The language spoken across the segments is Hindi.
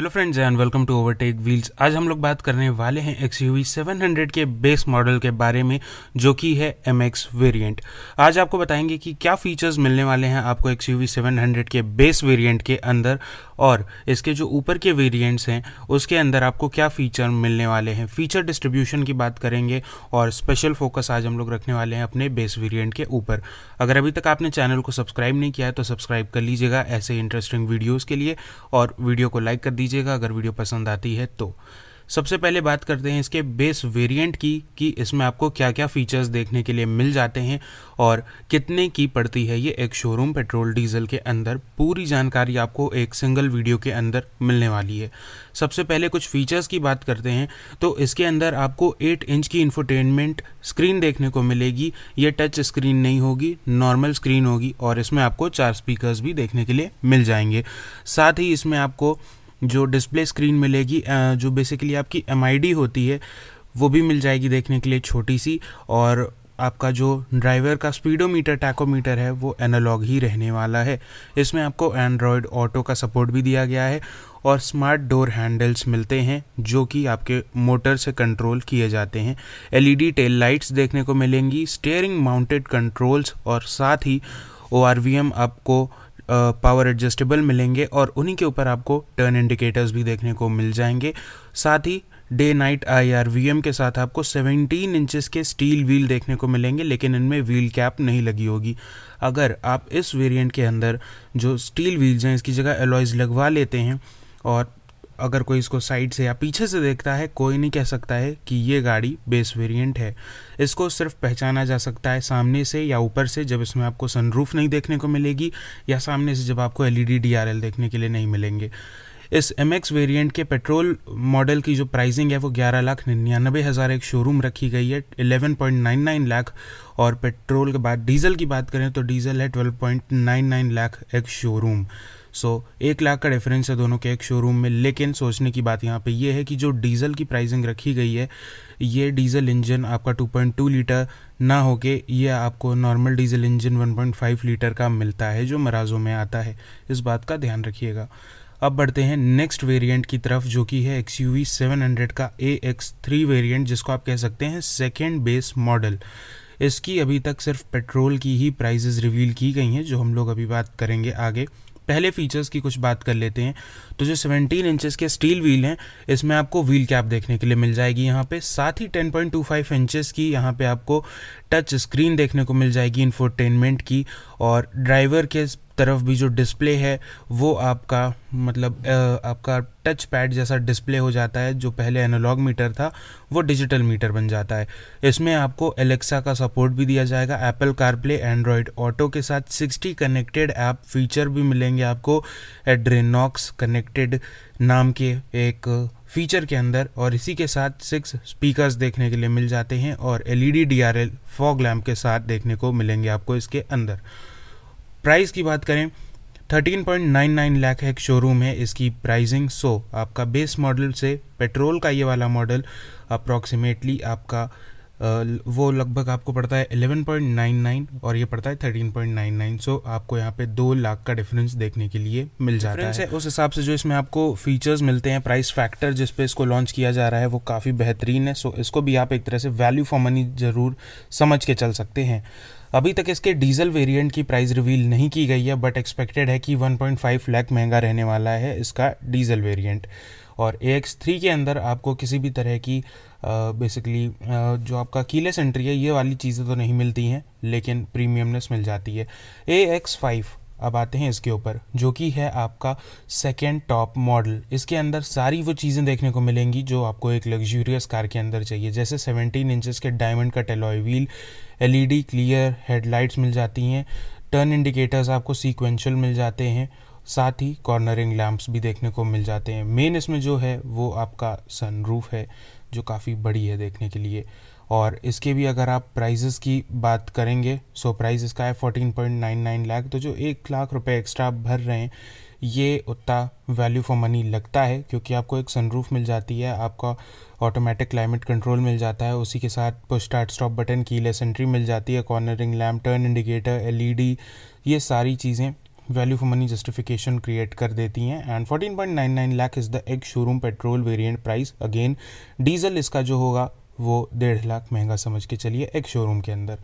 Hello friends and welcome to overtake wheels आज हम लोग बात करने वाले हैं एक्स यू 700 के बेस मॉडल के बारे में, जो कि है एम एक्स वेरियंट आज आपको बताएँगे कि क्या फीचर्स मिलने वाले हैं आपको एक्स यू 700 के बेस वेरिएंट के अंदर और इसके जो ऊपर के वेरिएंट्स हैं, उसके अंदर आपको क्या फीचर मिलने वाले हैं। फीचर डिस्ट्रीब्यूशन की बात करेंगे और स्पेशल फोकस आज हम लोग रखने वाले हैं अपने बेस वेरियंट के ऊपर। अगर अभी तक आपने चैनल को सब्सक्राइब नहीं किया है तो सब्सक्राइब कर लीजिएगा ऐसे इंटरेस्टिंग वीडियोज़ के लिए और वीडियो को लाइक कर दीजिएगा अगर वीडियो पसंद आती है तो। सबसे पहले बात करते हैं इसके बेस वेरिएंट की, कि इसमें आपको क्या क्या फीचर्स देखने के लिए मिल जाते हैं और कितने की पड़ती है ये एक शोरूम पेट्रोल डीजल के अंदर। पूरी जानकारी आपको एक सिंगल वीडियो के अंदर मिलने वाली है। सबसे पहले कुछ फीचर्स की बात करते हैं तो इसके अंदर आपको 8 इंच की इंफोटेनमेंट स्क्रीन देखने को मिलेगी। ये टच स्क्रीन नहीं होगी नॉर्मल स्क्रीन होगी और इसमें आपको चार स्पीकर्स भी देखने के लिए मिल जाएँगे। साथ ही इसमें आपको जो डिस्प्ले स्क्रीन मिलेगी जो बेसिकली आपकी एमआईडी होती है, वो भी मिल जाएगी देखने के लिए छोटी सी और आपका जो ड्राइवर का स्पीडोमीटर टैकोमीटर है, वो एनालॉग ही रहने वाला है। इसमें आपको एंड्रॉयड ऑटो का सपोर्ट भी दिया गया है और स्मार्ट डोर हैंडल्स मिलते हैं, जो कि आपके मोटर से कंट्रोल किए जाते हैं। एलईडी टेल लाइट्स देखने को मिलेंगी स्टेयरिंग माउंटेड कंट्रोल्स और साथ ही ओआरवीएम आपको पावर एडजस्टेबल मिलेंगे और उन्हीं के ऊपर आपको टर्न इंडिकेटर्स भी देखने को मिल जाएँगे। साथ ही day night I R V M के साथ आपको 17 इंचेस के स्टील व्हील देखने को मिलेंगे, लेकिन इनमें व्हील कैप नहीं लगी होगी। अगर आप इस वेरिएंट के अंदर जो स्टील व्हील्स हैं, इसकी जगह एलॉयज़ लगवा लेते हैं और अगर कोई इसको साइड से या पीछे से देखता है, कोई नहीं कह सकता है कि ये गाड़ी बेस वेरिएंट है। इसको सिर्फ़ पहचाना जा सकता है सामने से या ऊपर से जब इसमें आपको सनरूफ नहीं देखने को मिलेगी या सामने से जब आपको एलईडी डीआरएल देखने के लिए नहीं मिलेंगे। इस एम एक्स वेरियंट के पेट्रोल मॉडल की जो प्राइसिंग है वो ग्यारह लाख निन्यानबे हज़ार एक शोरूम रखी गई है eleven point nine nine lakh. और पेट्रोल के बाद डीजल की बात करें तो डीजल है twelve point nine nine lakh ex showroom so so, एक लाख का डिफरेंस है दोनों के एक शोरूम में लेकिन सोचने की बात यहाँ पे ये है कि जो डीजल की प्राइसिंग रखी गई है ये डीजल इंजन आपका 2.2 लीटर ना होके ये आपको नॉर्मल डीजल इंजन 1.5 लीटर का मिलता है जो मराजों में आता है। इस बात का ध्यान रखिएगा। अब बढ़ते हैं नेक्स्ट वेरिएंट की तरफ़ जो कि है एक्स यू का ए एक्स थ्री वेरियंट जिसको आप कह सकते हैं सेकेंड बेस मॉडल इसकी अभी तक सिर्फ़ पेट्रोल की ही प्राइजेज रिवील की गई हैं जो हम लोग अभी बात करेंगे आगे। पहले फीचर्स की कुछ बात कर लेते हैं। तो जो 17 इंचेस के स्टील व्हील हैं, इसमें आपको व्हील कैप देखने के लिए मिल जाएगी यहाँ पे। साथ ही 10.25 इंचेस की यहाँ पे आपको टच स्क्रीन देखने को मिल जाएगी इन्फोटेनमेंट की और ड्राइवर के तरफ़ भी जो डिस्प्ले है, वो आपका मतलब आपका टच पैड जैसा डिस्प्ले हो जाता है, जो पहले एनालॉग मीटर था, वो डिजिटल मीटर बन जाता है। इसमें आपको एलेक्सा का सपोर्ट भी दिया जाएगा एप्पल कारप्ले एंड्रॉयड ऑटो के साथ 60 कनेक्टेड ऐप फीचर भी मिलेंगे आपको एड्रेनॉक्स कनेक्टेड नाम के एक फीचर के अंदर, और इसी के साथ सिक्स स्पीकर्स देखने के लिए मिल जाते हैं, और एलईडी डीआरएल फॉग लैम्प के साथ देखने को मिलेंगे आपको इसके अंदर। प्राइस की बात करें 13.99 लाख है एक शोरूम है, इसकी प्राइसिंग सो आपका बेस मॉडल से पेट्रोल का ये वाला मॉडल अप्रॉक्सीमेटली आपका वो लगभग आपको पड़ता है 11.99 और ये पड़ता है 13.99 सो आपको यहाँ पे दो लाख का डिफरेंस देखने के लिए मिल जाता है। उस हिसाब से जो इसमें आपको फीचर्स मिलते हैं प्राइस फैक्टर जिस पे इसको लॉन्च किया जा रहा है वो काफ़ी बेहतरीन है। सो इसको भी आप एक तरह से वैल्यू फॉर मनी ज़रूर समझ के चल सकते हैं। अभी तक इसके डीजल वेरिएंट की प्राइस रिवील नहीं की गई है बट एक्सपेक्टेड है कि 1.5 लाख महँगा रहने वाला है इसका डीजल वेरिएंट और ए थ्री के अंदर आपको किसी भी तरह की बेसिकली uh, uh, जो आपका कीलेस एंट्री है ये वाली चीज़ें तो नहीं मिलती हैं लेकिन प्रीमियमनेस मिल जाती है। ए एक्स फाइव अब आते हैं इसके ऊपर जो कि है आपका सेकेंड टॉप मॉडल इसके अंदर सारी वो चीज़ें देखने को मिलेंगी जो आपको एक लग्जूरियस कार के अंदर चाहिए। जैसे 17 इंचेस के डायमंड का alloy wheel LED clear headlights मिल जाती हैं टर्न इंडिकेटर्स आपको सीक्वेंशियल मिल जाते हैं साथ ही कॉर्नरिंग लैंप्स भी देखने को मिल जाते हैं। मेन इसमें जो है, वो आपका सनरूफ है, जो काफ़ी बड़ी है देखने के लिए। और इसके भी अगर आप प्राइजेस की बात करेंगे सो प्राइस इसका है fourteen point nine nine lakh तो जो एक लाख रुपए एक्स्ट्रा भर रहे हैं, ये उतना वैल्यू फॉर मनी लगता है, क्योंकि आपको एक सनरूफ मिल जाती है, आपका ऑटोमेटिक क्लाइमेट कंट्रोल मिल जाता है, उसी के साथ push start stop button keyless entry मिल जाती है cornering lamp turn indicator LED ये सारी चीज़ें value for money justification create कर देती हैं। And 14.99 lakh is the ex showroom petrol variant price again diesel इसका जो होगा, वो डेढ़ लाख महँगा समझ के चलिए एक शोरूम के अंदर।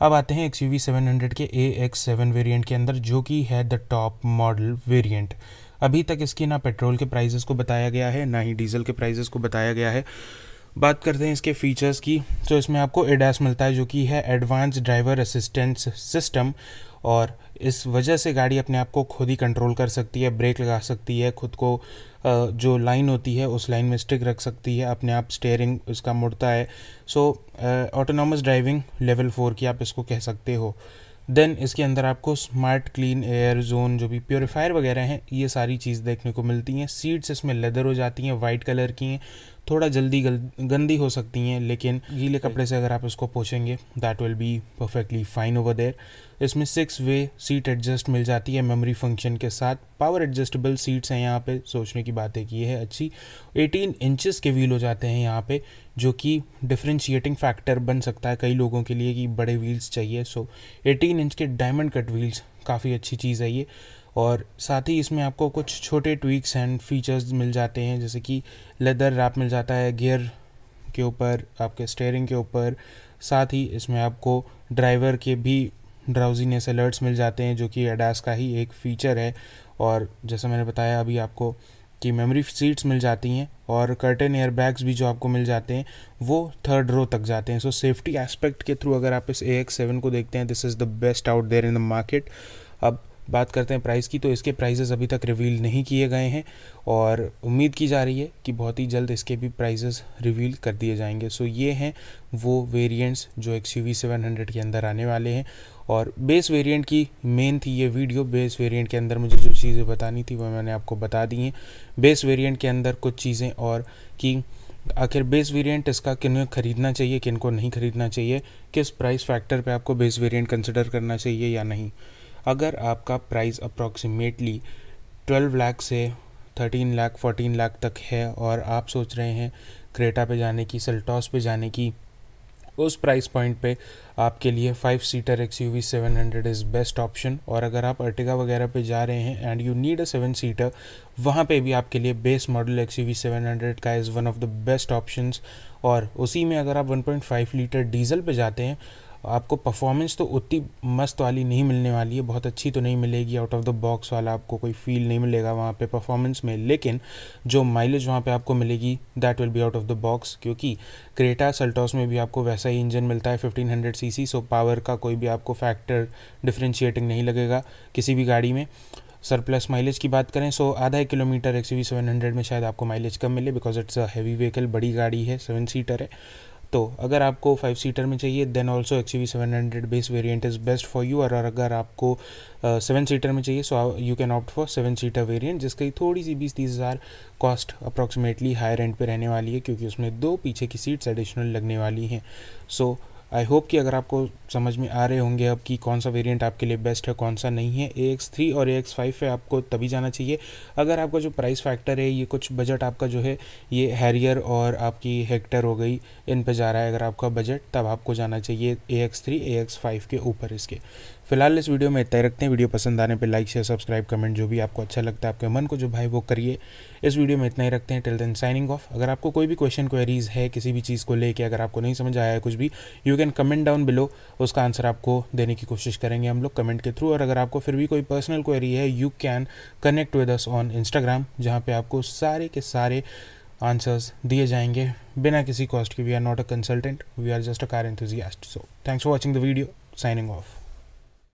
अब आते हैं X U V seven hundred के ए एक्स सेवन वेरियंट के अंदर, जो कि है द टॉप मॉडल वेरियंट अभी तक इसकी ना पेट्रोल के प्राइजेस को बताया गया है, ना ही डीजल के प्राइजेस को बताया गया है। बात करते हैं इसके फीचर्स की। तो इसमें आपको एडास मिलता है, जो कि है एडवांस ड्राइवर असिस्टेंस सिस्टम और इस वजह से गाड़ी अपने आप को खुद ही कंट्रोल कर सकती है ब्रेक लगा सकती है, खुद को जो लाइन होती है, उस लाइन में स्टिक रख सकती है, अपने आप स्टेयरिंग इसका मुड़ता है। So autonomous driving level four की आप इसको कह सकते हो। देन इसके अंदर आपको स्मार्ट क्लीन एयर जोन जो भी प्योरीफायर वगैरह हैं, ये सारी चीज़ देखने को मिलती हैं। सीट्स इसमें लेदर हो जाती हैं वाइट कलर की हैं। थोड़ा जल्दी गंदी हो सकती हैं लेकिन गीले कपड़े से अगर आप इसको पोछेंगे that will be perfectly fine over there इसमें सिक्स वे सीट एडजस्ट मिल जाती है मेमोरी फ़ंक्शन के साथ। पावर एडजस्टेबल सीट्स हैं यहाँ पे सोचने की बात है कि ये है अच्छी। 18 इंचेस के व्हील हो जाते हैं यहाँ पे जो कि डिफ्रेंशिएटिंग फैक्टर बन सकता है कई लोगों के लिए कि बड़े व्हील्स चाहिए। सो 18 इंच के डायमंड कट व्हील्स काफ़ी अच्छी चीज़ है ये। और साथ ही इसमें आपको कुछ छोटे ट्वीक्स एंड फीचर्स मिल जाते हैं, जैसे कि लेदर रैप मिल जाता है गियर के ऊपर, आपके स्टेयरिंग के ऊपर। साथ ही इसमें आपको ड्राइवर के भी ड्राउजीनेस अलर्ट्स मिल जाते हैं, जो कि एडास का ही एक फ़ीचर है। और जैसा मैंने बताया, अभी आपको कि मेमोरी सीट्स मिल जाती हैं और कर्टन एयर बैग्स भी जो आपको मिल जाते हैं, वो थर्ड रो तक जाते हैं। सो सेफ्टी एस्पेक्ट के थ्रू अगर आप इस ए एक्स सेवन को देखते हैं this is the best out there in the market अब बात करते हैं प्राइस की तो इसके प्राइजेस अभी तक रिवील नहीं किए गए हैं और उम्मीद की जा रही है कि बहुत ही जल्द इसके भी प्राइजेस रिवील कर दिए जाएँगे। सो ये हैं वो वेरिएंट्स जो एक्स यू के अंदर आने वाले हैं और बेस वेरिएंट की मेन थी ये वीडियो बेस वेरिएंट के अंदर मुझे जो चीज़ें बतानी थी वो मैंने आपको बता दी हैं। बेस वेरिएंट के अंदर कुछ चीज़ें और कि आखिर बेस वेरिएंट इसका किन खरीदना चाहिए, किन को नहीं खरीदना चाहिए, किस प्राइस फैक्टर पे आपको बेस वेरिएंट कंसिडर करना चाहिए या नहीं। अगर आपका प्राइस अप्रॉक्सीमेटली 12 लाख से 13 लाख 14 लाख तक है और आप सोच रहे हैं क्रेटा पे जाने की सेल्टॉस पे जाने की, उस प्राइस पॉइंट पे आपके लिए five seater X U V seven hundred is best option और अगर आप अर्टिगा वगैरह पे जा रहे हैं and you need a seven seater वहाँ पे भी आपके लिए base model X U V seven hundred का is one of the best options और उसी में अगर आप one point five litre diesel पे जाते हैं आपको परफॉर्मेंस तो उतनी मस्त वाली नहीं मिलने वाली है, बहुत अच्छी तो नहीं मिलेगी आउट ऑफ़ द बॉक्स वाला आपको कोई फील नहीं मिलेगा वहाँ पे परफॉर्मेंस में। लेकिन जो माइलेज वहाँ पे आपको मिलेगी that will be out of the box क्योंकि क्रेटा सल्टॉस में भी आपको वैसा ही इंजन मिलता है 1500 सी सो पावर का कोई भी आपको फैक्टर डिफ्रेंशिएटिंग नहीं लगेगा किसी भी गाड़ी में। सरप्लस माइलेज की बात करें सो आधा एक kilometre X V seven hundred में शायद आपको माइलेज कम मिले because it's a heavy vehicle बड़ी गाड़ी है सेवन सीटर है। तो अगर आपको फाइव सीटर में चाहिए then also X V seven hundred base variant is best for you और अगर आपको सेवन uh, सीटर में चाहिए so you can opt for seven seater variant जिसकी थोड़ी सी बीस तीस हज़ार कॉस्ट अप्रॉक्सीमेटली हायर रेंट पे रहने वाली है क्योंकि उसमें दो पीछे की सीट्स एडिशनल लगने वाली हैं। सो so, आई होप कि अगर आपको समझ में आ रहे होंगे अब कि कौन सा वेरिएंट आपके लिए बेस्ट है, कौन सा नहीं है। ए एक्स थ्री और ए एक्स फाइव पे आपको तभी जाना चाहिए अगर आपका जो प्राइस फैक्टर है, ये कुछ बजट आपका जो है, ये हैरियर और आपकी हेक्टर हो गई, इन पे जा रहा है। अगर आपका बजट तब आपको जाना चाहिए A X three A X five के ऊपर इसके। फ़िलहाल इस वीडियो में इतना ही रखते हैं। वीडियो पसंद आने पर लाइक शेयर सब्सक्राइब कमेंट जो भी आपको अच्छा लगता है, आपके मन को जो भाई वो करिए। इस वीडियो में इतना ही रखते हैं। टिल देन साइनिंग ऑफ़ अगर आपको कोई भी क्वेश्चन क्वेरीज है, किसी भी चीज़ को लेके अगर आपको नहीं समझ आया है कुछ भी you can comment down below उसका आंसर आपको देने की कोशिश करेंगे हम लोग कमेंट के थ्रू और अगर आपको फिर भी कोई पर्सनल क्वेरी है you can connect with us on Instagram जहाँ पे आपको सारे के सारे आंसर्स दिए जाएँगे। बिना किसी कॉस्ट के we are not a consultant we are just a car enthusiast so thanks for watching the video signing off